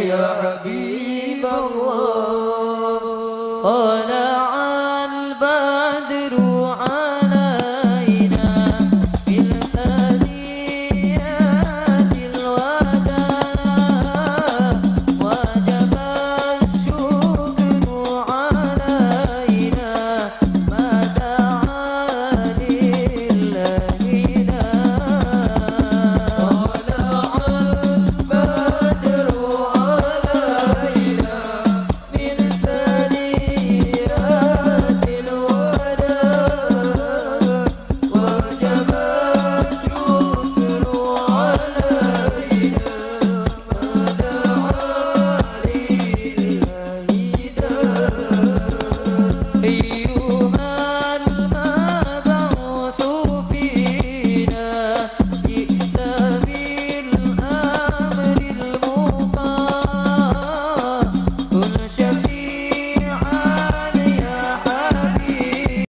يا حبيب الله.